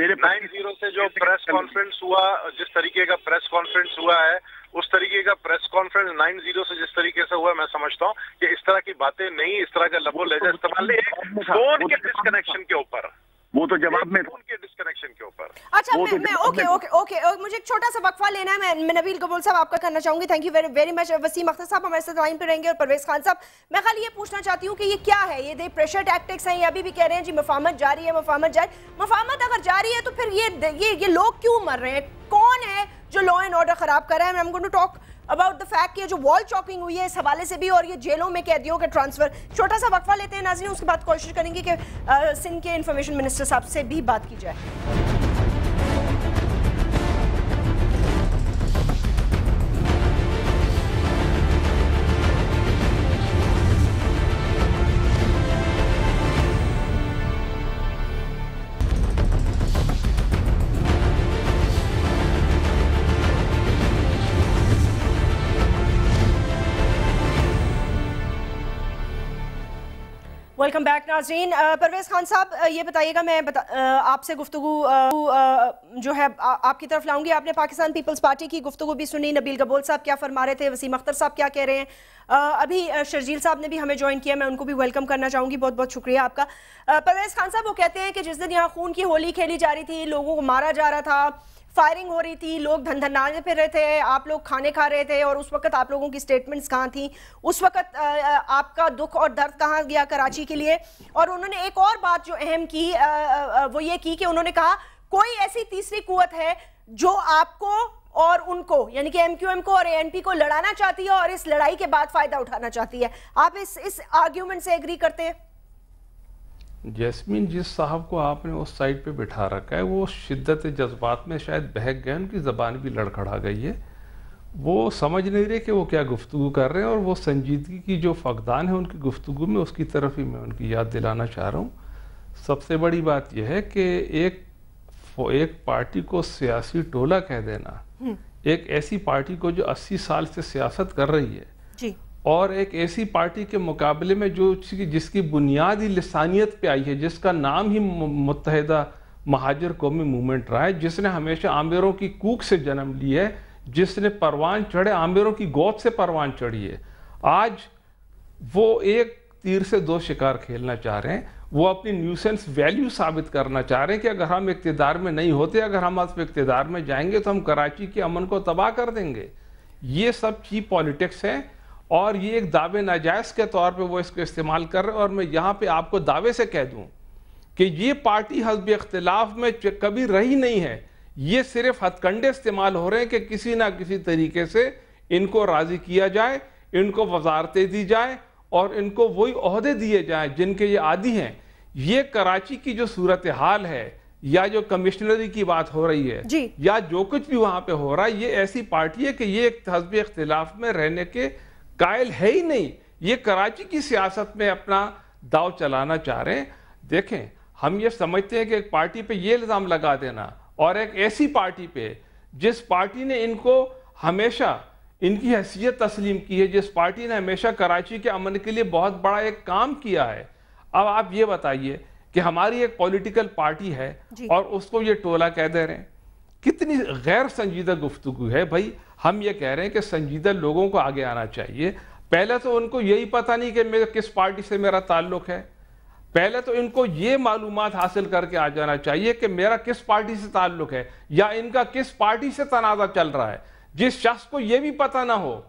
میرے nine zero سے جو پریس کانفرنس ہوا جس طریقے کا پریس کانفرنس ہوا ہے اس طریقے کا پریس کانفرنس نائن زیرو سے جس طریقے سے ہوا میں سمجھتا ہوں کہ اس طرح کی باتیں نہیں اس طرح کا لبو لہجہ استعمال نہیں فون کے ڈسکنیکشن کے اوپر۔ وہ تو جواب میں فون کے ڈسکنیکشن کے اوپر۔ اچھا میں اوکے اوکے اوکے مجھے ایک چھوٹا سا وقفہ لینا ہے میں نبیل قبول صاحب آپ کا کرنا چاہوں گی۔ Thank you very much Waseem Akhtar sahab ہمارے ساتھ لائن پہ رہیں گے اور پرویز خان صاحب۔ میں خالی یہ پوچھنا چاہتی ہوں کہ یہ کیا ہے؟ یہ دے پریشر ٹیکٹکس ہیں یہ ابھی بھی کہہ رہے ہیں جی مفاہمت جاری ہے مفاہمت جاری۔ مفاہمت اگر جاری ہے تو پھر یہ لوگ کیوں مر رہے ہیں؟ کون ہے جو لا اینڈ آرڈر خراب کر رہا ہے، I'm going to talk about the fact کہ جو وال چاکنگ ہوئی ہے، اس حوالے سے بھی اور یہ جیلوں میں قیدیوں کے ٹرانسفر چھوٹا سا وقفہ لیتے ہیں ناظرین، اس کے بعد کوشش کریں گے کہ سندھ کے انفارمیشن منسٹر صاحب سے بھی بات کی جائے۔ ویلکم بیک ناظرین پرویز خان صاحب uh, یہ بتائیے گا، میں uh, آپ سے گفتگو uh, جو ہے آپ کی طرف لاؤں گی. آپ نے پاکستان پیپلز پارٹی کی گفتگو بھی سنی. نبیل گبول صاحب کیا فرما رہے تھے؟ وسیم اختر صاحب کیا کہہ رہے ہیں؟ ابھی شرجیل صاحب نے بھی ہمیں جوائن کیا. میں ان کو بھی ویلکم کرنا چاہوں گی. بہت بہت شکریہ آپ کا. پرویز خان صاحب، وہ کہتے ہیں کہ جس دن یہاں خون کی ہولی کھیلی جا رہی تھی، لوگوں کو مارا جا رہا تھا. فائرنگ ہو رہی تھی، لوگ دھن دھنانے پھر رہے تھے، آپ لوگ کھانے کھا رہے تھے اور اس وقت آپ لوگوں کی سٹیٹمنٹس کہاں تھیں؟ اس وقت آپ کا دکھ اور درد کہاں گیا کراچی کے لیے؟ اور انہوں نے ایک اور بات جو اہم کی وہ یہ کی کہ انہوں نے کہا، کوئی ایسی تیسری قوت ہے جو آپ کو اور ان کو یعنی کہ ایم کیو ایم کو اور اے این پی کو لڑانا چاہتی ہے اور اس لڑائی کے بعد فائدہ اٹھانا چاہتی ہے؟ آپ اس اس آرگیومنٹ سے اگری کرتے ہیں؟ جیسمین جس صاحب کو آپ نے اس سائٹ پہ بٹھا رکھا ہے وہ شدت جذبات میں شاید بہک گئے ان کی زبان بھی لڑکھڑا گئی ہے۔ وہ سمجھ نہیں رہے کہ وہ کیا گفتگو کر رہے ہیں اور وہ سنجیدگی کی جو فقدان ہے ان کی گفتگو میں اس کی طرف ہی میں ان کی یاد دلانا چاہ رہا ہوں۔ سب سے بڑی بات یہ ہے کہ ایک ایک پارٹی کو سیاسی ٹولہ کہہ دینا۔ ایک ایسی پارٹی کو جو اسی سال سے سیاست کر رہی ہے۔ جی۔ اور ایک ایسی پارٹی کے مقابلے میں جو جس کی بنیادی لسانیت پہ آئی ہے، جس کا نام ہی متحدہ مہاجر قومی مومنٹ رہا ہے، جس نے ہمیشہ عامروں کی کوک سے جنم لی ہے، جس نے پروان چڑھے عامروں کی گود سے پروان چڑھی ہے۔ آج وہ ایک تیر سے دو شکار کھیلنا چاہ رہے ہیں۔ وہ اپنی نیوسنس ویلیو ثابت کرنا چاہ رہے ہیں کہ اگر ہم اقتدار میں نہیں ہوتے، اگر ہم آپ اقتدار میں جائیں گے تو ہم کراچی کے امن کو تباہ کر دیں گے۔ یہ سب چیپ پالیٹکس ہیں۔ اور یہ ایک دعوے ناجائز کے طور پہ وہ اس کو استعمال کر رہے ہیں اور میں یہاں پہ آپ کو دعوے سے کہہ دوں کہ یہ پارٹی حزب اختلاف میں کبھی رہی نہیں ہے۔ یہ صرف ہتھ کنڈے استعمال ہو رہے ہیں کہ کسی نہ کسی طریقے سے ان کو راضی کیا جائے ان کو وزارتیں دی جائیں اور ان کو وہی عہدے دیے جائیں جن کے یہ عادی ہیں۔ یہ کراچی کی جو صورتحال ہے یا جو کمشنری کی بات ہو رہی ہے جی۔ یا جو کچھ بھی وہاں پہ ہو رہا ہے یہ ایسی پارٹی ہے کہ یہ ایک حزب اختلاف میں رہنے کے قائل ہے ہی نہیں۔ یہ کراچی کی سیاست میں اپنا داؤ چلانا چاہ رہے ہیں۔ دیکھیں ہم یہ سمجھتے ہیں کہ ایک پارٹی پہ یہ الزام لگا دینا اور ایک ایسی پارٹی پہ جس پارٹی نے ان کو ہمیشہ ان کی حیثیت تسلیم کی ہے جس پارٹی نے ہمیشہ کراچی کے امن کے لیے بہت بڑا ایک کام کیا ہے۔ اب آپ یہ بتائیے کہ ہماری ایک پولیٹیکل پارٹی ہے جی۔ اور اس کو یہ ٹولہ کہہ دے رہے ہیں۔ کتنی غیر سنجیدہ گفتگو ہے بھائی؟ ہم یہ کہہ رہے ہیں کہ سنجیدہ لوگوں کو آگے آنا چاہیے۔ پہلے تو ان کو یہی پتہ نہیں کہ میرے کس پارٹی سے میرا تعلق ہے۔ پہلے تو ان کو یہ معلومات حاصل کر کے آ جانا چاہیے کہ میرا کس پارٹی سے تعلق ہے یا ان کا کس پارٹی سے تنازع چل رہا ہے۔ جس شخص کو یہ بھی پتہ نہ ہو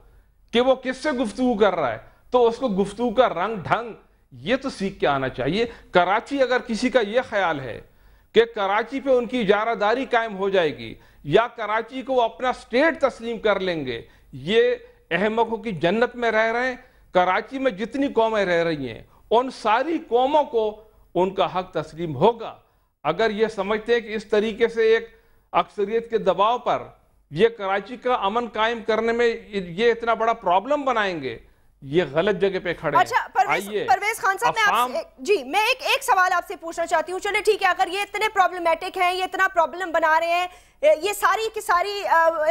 کہ وہ کس سے گفتگو کر رہا ہے، تو اس کو گفتگو کا رنگ، ڈھنگ، یہ تو سیکھ کے آنا چاہیے۔ کراچی اگر کسی کا یہ خیال ہے کہ کراچی پہ ان کی اجارہ داری قائم ہو جائے گی یا کراچی کو اپنا سٹیٹ تسلیم کر لیں گے، یہ احمقوں کی جنت میں رہ رہے ہیں، کراچی میں جتنی قومیں رہ رہی ہیں، ان ساری قوموں کو ان کا حق تسلیم ہوگا۔ اگر یہ سمجھتے ہیں کہ اس طریقے سے ایک اکثریت کے دباؤ پر یہ کراچی کا امن قائم کرنے میں یہ اتنا بڑا پرابلم بنائیں گے یہ غلط جگہ پہ کھڑے اچھا پرویز خان صاحب میں آپ سے جی میں ایک ایک سوال آپ سے پوچھنا چاہتی ہوں۔ چلے ٹھیک ہے اگر یہ اتنے پرابلمیٹک ہیں یہ اتنا پرابلم بنا رہے ہیں یہ ساری کی ساری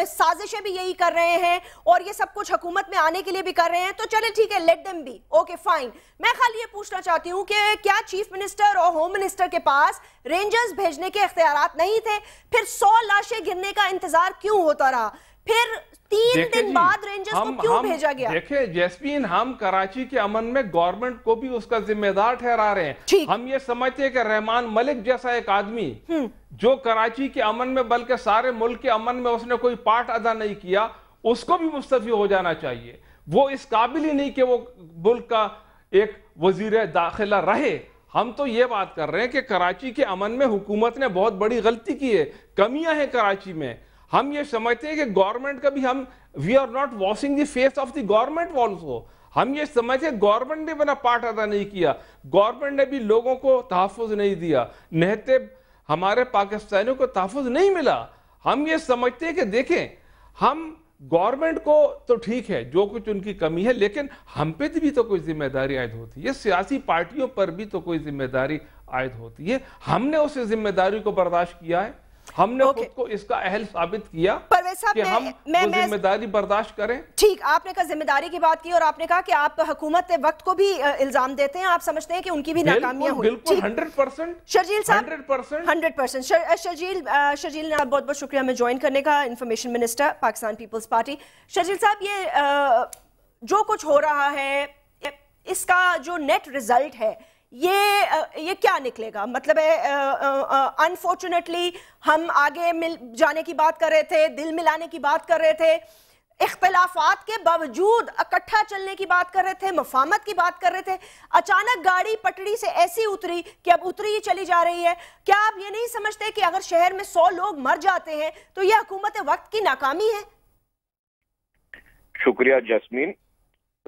سازشیں بھی یہی کر رہے ہیں اور یہ سب کچھ حکومت میں آنے کے لیے بھی کر رہے ہیں تو چلے ٹھیک ہے لیٹ دم بھی اوکے فائن میں خالی یہ پوچھنا چاہتی ہوں کہ کیا چیف منسٹر اور ہوم منسٹر کے پاس رینجرز بھیجنے کے اختیارات نہیں تھے؟ پھر سو لاشیں گرنے کا انتظار کیوں ہوتا رہا؟ پھر تین دن جی، بعد رینجرز کو کیوں بھیجا گیا؟ دیکھیں جیسمین ہم کراچی کے امن میں گورنمنٹ کو بھی اس کا ذمہ دار ٹھہرا رہے ہیں۔ ہم یہ سمجھتے ہیں کہ رحمان ملک جیسا ایک آدمی جو کراچی کے امن میں بلکہ سارے ملک کے امن میں اس نے کوئی پارٹ ادا نہیں کیا اس کو بھی مستفی ہو جانا چاہیے۔ وہ اس قابل ہی نہیں کہ وہ ملک کا ایک وزیر داخلہ رہے۔ ہم تو یہ بات کر رہے ہیں کہ کراچی کے امن میں حکومت نے بہت بڑی غلطی کی ہے۔ کمیاں ہیں کراچی میں۔ ہم یہ سمجھتے ہیں کہ گورنمنٹ کا بھی ہم we are not washing the face of the government also ہم یہ سمجھتے ہیں گورنمنٹ نے بنا پارٹ ادا نہیں کیا. گورنمنٹ نے بھی لوگوں کو تحفظ نہیں دیا. نہتے ہمارے پاکستانیوں کو تحفظ نہیں ملا. ہم یہ سمجھتے ہیں کہ دیکھیں، ہم گورنمنٹ کو تو ٹھیک ہے، جو کچھ ان کی کمی ہے، لیکن ہم پہ بھی تو کوئی ذمہ داری عائد ہوتی ہے۔ سیاسی پارٹیوں پر بھی تو کوئی ذمہ داری عائد ہوتی ہے۔ ہم نے اسے ذمہ داری کو برداشت کیا ہے۔ ہم نے خود کو اس کا اہل ثابت کیا کہ ہم وہ ذمہ داری برداشت کریں۔ ٹھیک آپ نے کہا ذمہ داری کی بات کی اور آپ نے کہا کہ آپ حکومت وقت کو بھی الزام دیتے ہیں آپ سمجھتے ہیں کہ ان کی بھی ناکامیاں ہوئی۔ بالکل ہنڈرڈ پرسنٹ شرجیل صاحب ہنڈرڈ پرسنٹ۔ شرجیل شرجیل نے بہت بہت شکریہ ہمیں جوائن کرنے کا انفارمیشن منسٹر پاکستان پیپلز پارٹی۔ شرجیل صاحب یہ جو کچھ ہو رہا ہے اس کا جو نیٹ ریزلٹ ہے یہ یہ کیا نکلے گا؟ مطلب ہے انفارچونیٹلی ہم آگے مل جانے کی بات کر رہے تھے، دل ملانے کی بات کر رہے تھے، اختلافات کے باوجود اکٹھا چلنے کی بات کر رہے تھے مفامت کی بات کر رہے تھے، اچانک گاڑی پٹڑی سے ایسی اتری کہ اب اتری ہی چلی جا رہی ہے۔ کیا آپ یہ نہیں سمجھتے کہ اگر شہر میں سو لوگ مر جاتے ہیں تو یہ حکومت وقت کی ناکامی ہے؟ شکریہ جسمین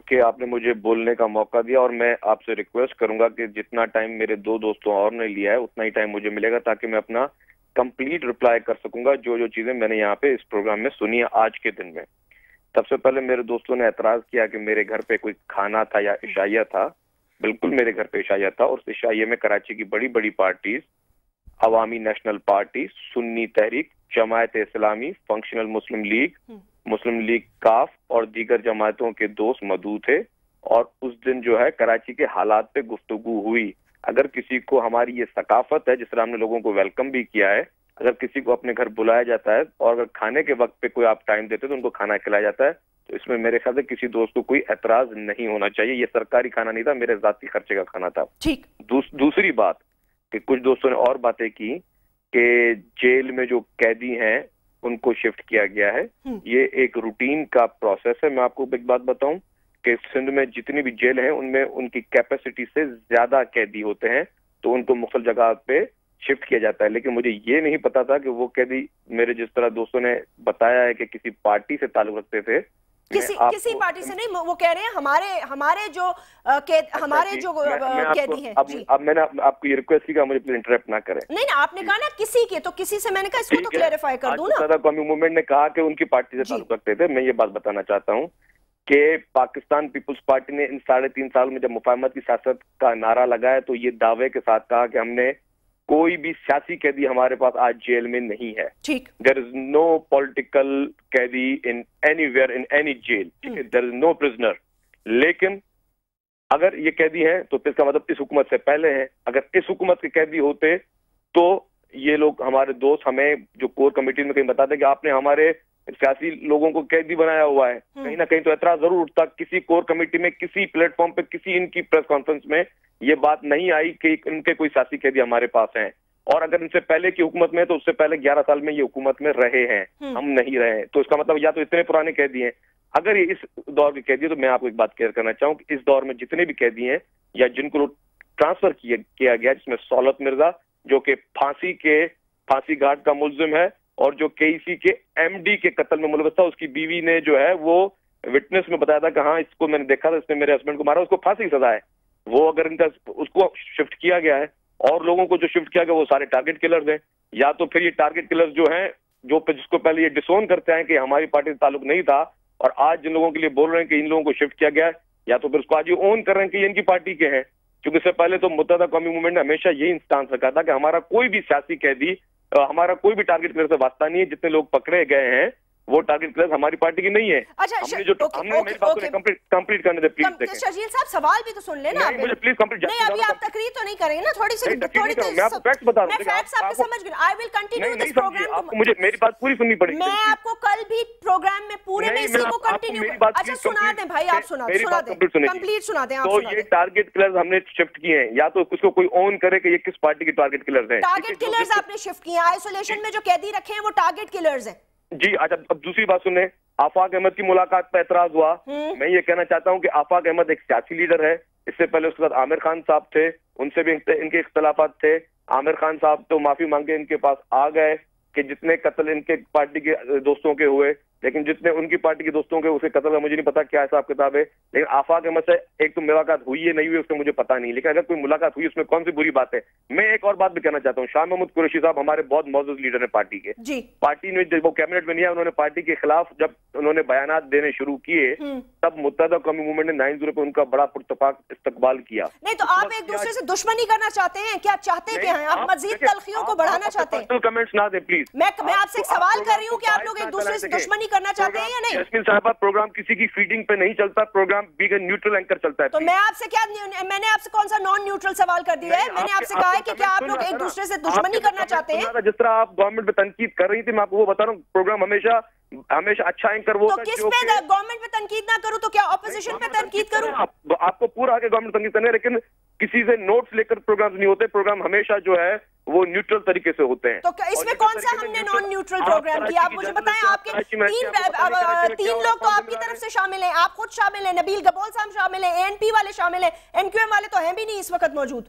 کہ آپ نے مجھے بولنے کا موقع دیا اور میں آپ سے ریکویسٹ کروں گا کہ جتنا ٹائم میرے دو دوستوں اور نے لیا ہے، اتنا ہی ٹائم مجھے ملے گا تاکہ میں اپنا کمپلیٹ رپلائی کر سکوں گا جو جو چیزیں میں نے یہاں پہ اس پروگرام میں سنی ہے آج کے دن میں۔ سب سے پہلے میرے دوستوں نے اعتراض کیا کہ میرے گھر پہ کوئی کھانا تھا یا عشائیہ تھا۔ بالکل میرے گھر پہ عشائیہ تھا اور اس عشائیہ میں کراچی کی بڑی بڑی پارٹیز عوامی نیشنل پارٹی سنی تحریک، جماعت اسلامی فنکشنل مسلم لیگ مسلم لیگ کاف اور دیگر جماعتوں کے دوست مدعو تھے اور اس دن جو ہے کراچی کے حالات پہ گفتگو ہوئی۔ اگر کسی کو ہماری یہ ثقافت ہے جس طرح ہم نے لوگوں کو ویلکم بھی کیا ہے اگر کسی کو اپنے گھر بلایا جاتا ہے اور اگر کھانے کے وقت پہ کوئی آپ ٹائم دیتے تو ان کو کھانا کھلایا جاتا ہے تو اس میں میرے خیال سے کسی دوست کو کوئی اعتراض نہیں ہونا چاہیے۔ یہ سرکاری کھانا نہیں تھا میرے ذاتی خرچے کا کھانا تھا۔ دوسری بات کہ کچھ دوستوں نے اور باتیں کی کہ جیل میں جو قیدی ہیں ان کو شفٹ کیا گیا ہے. یہ ایک روٹین کا پروسیس ہے. میں آپ کو ایک بات بتاؤں کہ سندھ میں جتنی بھی جیل ہیں ان میں ان کی کیپیسٹی سے زیادہ قیدی ہوتے ہیں تو ان کو مختلف جگہ پہ شفٹ کیا جاتا ہے. لیکن مجھے یہ نہیں پتا تھا کہ وہ قیدی میرے جس طرح دوستوں نے بتایا ہے کہ کسی پارٹی سے تعلق رکھتے تھے کسی کسی پارٹی سے نہیں وہ کہہ رہے ہیں ہمارے ہمارے جو ہمارے جو قیدی ہیں۔ جی۔ اب میں نے آپ کو یہ ریکویسٹ کی کہ مجھے پلیز انٹرپٹ نہ کریں۔ نہیں نا آپ نے کہا نا کسی کے تو کسی سے میں نے کہا اس کو تو کلیریفائی کر دوں نا۔ صدر قومی مومنٹ نے کہا کہ ان کی پارٹی سے جی۔ تعلق رکھتے تھے۔ میں یہ بات بتانا چاہتا ہوں کہ پاکستان پیپلز پارٹی نے ان ساڑھے تین سال میں جب مفاہمت کی سیاست کا نعرہ لگایا تو یہ دعوے کے ساتھ کہا کہ ہم نے کوئی بھی سیاسی قیدی ہمارے پاس آج جیل میں نہیں ہے۔ دیر از نو پولیٹیکل قیدی in anywhere in any jail there is no prisoner لیکن اگر یہ قیدی ہیں تو اس کا مطلب اس حکومت سے پہلے ہیں۔ اگر اس حکومت کے قیدی ہوتے تو یہ لوگ ہمارے دوست ہمیں جو کور کمیٹی میں کہیں بتاتے کہ آپ نے ہمارے سیاسی لوگوں کو قیدی بنایا ہوا ہے۔ کہیں نہ کہیں تو اعتراض ضرور اٹھتا کسی کور کمیٹی میں کسی پلیٹ فارم پہ کسی ان کی پریس کانفرنس میں یہ بات نہیں آئی کہ ان کے کوئی سیاسی قیدی ہمارے پاس ہیں۔ اور اگر ان سے پہلے کی حکومت میں تو اس سے پہلے گیارہ سال میں یہ حکومت میں رہے ہیں۔ ہم۔ نہیں رہے۔ ہیں تو اس کا مطلب یا تو اتنے پرانے قیدی ہیں۔ اگر یہ اس دور کے قیدی ہے تو میں آپ کو ایک بات کلیئر کرنا چاہوں کہ اس دور میں جتنے بھی قیدی ہیں یا جن کو ٹرانسفر کیا گیا جس میں سولت مرزا جو کہ پھانسی کے پھانسی گھاٹ کا ملزم ہے اور جو کے سی کے ایم ڈی کے قتل میں ملوث تھا، اس کی بیوی نے جو ہے وہ وٹنس میں بتایا تھا کہ ہاں اس کو میں نے دیکھا تھا، اس نے میرے ہسبینڈ کو مارا، اس کو پھانسی سزا ہے۔ وہ اگر ان کا اس کو شفٹ کیا گیا ہے، اور لوگوں کو جو شفٹ کیا گیا، وہ سارے ٹارگٹ کلرز ہیں۔ یا تو پھر یہ ٹارگٹ کلرز جو ہیں، جو جس کو پہلے یہ ڈسون کرتے ہیں کہ ہماری پارٹی سے تعلق نہیں تھا، اور آج جن لوگوں کے لیے بول رہے ہیں کہ ان لوگوں کو شفٹ کیا گیا ہے، یا تو پھر اس کو آج یہ اون کر رہے ہیں کہ یہ ان کی پارٹی کے ہیں۔ کیونکہ اس سے پہلے تو متحدہ قومی موومنٹ نے ہمیشہ یہ انسٹانس رکھا تھا کہ ہمارا کوئی بھی سیاسی قیدی ہمارا کوئی بھی ٹارگیٹ میرے سے واسطہ نہیں ہے جتنے لوگ پکڑے گئے ہیں وہ ٹارگٹ کلاس ہماری پارٹی کی نہیں ہے۔ اچھا، ہم نے جو ہم نے میری بات کمپلیٹ کرنے دے پلیز دیکھیں۔ شجیل صاحب سوال بھی تو سن لینا آپ مجھے پلیز کمپلیٹ نہیں ابھی آپ تقریر تو نہیں کریں نا تھوڑی سی تھوڑی تو میں آپ کو فیکٹس بتا رہا ہوں۔ میں فیکٹس آپ کو سمجھ گئی آئی ول کنٹینیو دس پروگرام آپ کو مجھے میری بات پوری سننی پڑے میں آپ کو کل بھی پروگرام میں پورے میں اسی کو کنٹینیو اچھا سنا دیں بھائی آپ سنا دیں کمپلیٹ سنا دیں۔ آپ سنا دیں تو یہ ٹارگٹ کلرز ہم نے شفٹ کیے ہیں یا تو اس کو کوئی اون کرے کہ یہ کس پارٹی کی ٹارگٹ کلرز ہیں؟ ٹارگٹ کلرز آپ نے شفٹ کیے ہیں۔ آئسولیشن میں جو قیدی رکھے ہیں وہ ٹارگٹ کلرز ہیں۔ جی اچھا اب دوسری بات سنیں۔ آفاق احمد کی ملاقات پہ اعتراض ہوا۔ میں یہ کہنا چاہتا ہوں کہ آفاق احمد ایک سیاسی لیڈر ہے۔ اس سے پہلے اس کے بعد عامر خان صاحب تھے۔ ان سے بھی ان کے اختلافات تھے۔ عامر خان صاحب تو معافی مانگے ان کے پاس آ گئے کہ جتنے قتل ان کے پارٹی کے دوستوں کے ہوئے لیکن جتنے ان کی پارٹی کے دوستوں کے اسے قتل ہے مجھے نہیں پتا کیا حساب کتاب ہے لیکن آفاق احمد سے ایک تو ملاقات ہوئی ہے نہیں ہوئی اس میں مجھے پتا نہیں۔ لیکن اگر کوئی ملاقات ہوئی اس میں کون سی بری بات ہے؟ میں ایک اور بات بھی کہنا چاہتا ہوں۔ شاہ محمد قریشی صاحب ہمارے بہت موزز لیڈر ہیں پارٹی کے۔ جی۔ پارٹی نے جب وہ کیمنٹ میں نہیں آیا انہوں نے پارٹی کے خلاف جب انہوں نے بیانات دینے شروع کیے تب متحدہ قومی مومنٹ نے نائن زورے پہ ان کا بڑا پرتفاق استقبال کیا۔ نہیں تو آپ ایک دوسرے سے دشمنی کرنا چاہتے ہیں؟ کیا چاہتے کیا ہیں آپ مزید تلخیوں کو بڑھانا چاہتے ہیں؟ میں آپ سے ایک سوال کر رہی ہوں کہ آپ لوگ ایک دوسرے سے دشمنی کرنا چاہتے ہیں یا نہیں؟ جسمین صاحبہ پروگرام کسی کی فیڈنگ پہ نہیں چلتا پروگرام بیگ نیوٹرل اینکر چلتا ہے تو میں آپ سے کیا میں نے آپ سے کونسا نون نیوٹرل سوال کر دی ہے؟ میں نے آپ سے کہا ہے کہ کیا آپ لوگ ایک دوسرے سے دشمنی کرنا چاہتے ہیں؟ جس طرح آپ گورنمنٹ پہ تنقید کر رہی تھی میں آپ کو وہ بتا رہا ہوں پروگرام ہمیشہ ہمیشہ اچھا اینکر وہ تو کس پہ گورنمنٹ پہ تنقید نہ کروں تو کیا اپوزیشن پہ تنقید کروں آپ کو پورا آگے گورنمنٹ تنقید کرنے لیکن کسی سے نوٹس لے کر پروگرامز نہیں ہوتے پروگرام ہمیشہ جو ہے وہ نیوٹرل طریقے سے ہوتے ہیں۔ تو اس میں کون سا ہم نے نون نیوٹرل پروگرام کیا؟ آپ مجھے بتائیں آپ کے تین لوگ تو آپ کی طرف سے شامل ہیں۔ آپ خود شامل ہیں نبیل گبول صاحب شامل ہیں این پی والے شامل ہیں این کیو ایم والے تو ہیں بھی نہیں اس وقت موجود۔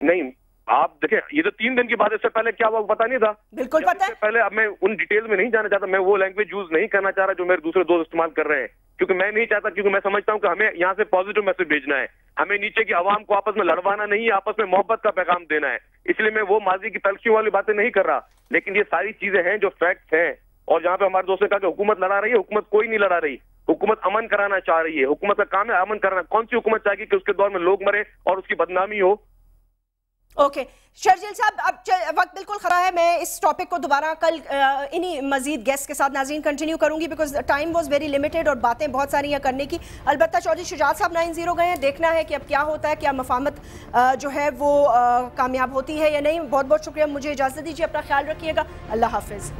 نہیں آپ دیکھیں یہ تو تین دن کی بات اس سے پہلے کیا ہوا پتا نہیں تھا۔ بالکل یعنی پتا ہے۔ پہلے اب میں ان ڈیٹیل میں نہیں جانا چاہتا میں وہ لینگویج یوز نہیں کرنا چاہ رہا جو میرے دوسرے دوست استعمال کر رہے ہیں۔ کیونکہ میں نہیں چاہتا کیونکہ میں سمجھتا ہوں کہ ہمیں یہاں سے پوزیٹو میسج بھیجنا ہے۔ ہمیں نیچے کی عوام کو آپس میں لڑوانا نہیں ہے آپس میں محبت کا پیغام دینا ہے۔ اس لیے میں وہ ماضی کی تلخیوں والی باتیں نہیں کر رہا۔ لیکن یہ ساری چیزیں ہیں جو فیکٹس ہیں۔ اور جہاں پہ ہمارے دوست نے کہا کہ حکومت لڑا رہی ہے حکومت کوئی نہیں لڑا رہی۔ حکومت امن کرانا چاہ رہی ہے حکومت کا کام ہے امن کرانا کون سی حکومت چاہے گی کہ اس کے دور میں لوگ مرے اور اس کی بدنامی ہو؟ اوکے شرجیل صاحب، اب وقت بالکل خرا ہے۔ میں اس ٹاپک کو دوبارہ کل انہی مزید گیسٹ کے ساتھ ناظرین کنٹینیو کروں گی because time was very limited اور باتیں بہت ساری ہیں کرنے کی۔ البتہ چودھری شجاعت صاحب نائن زیرو گئے ہیں۔ دیکھنا ہے کہ اب کیا ہوتا ہے، کیا مفامت جو ہے وہ کامیاب ہوتی ہے یا نہیں۔ بہت بہت شکریہ۔ مجھے اجازت دیجیے، اپنا خیال رکھیے گا۔ اللہ حافظ۔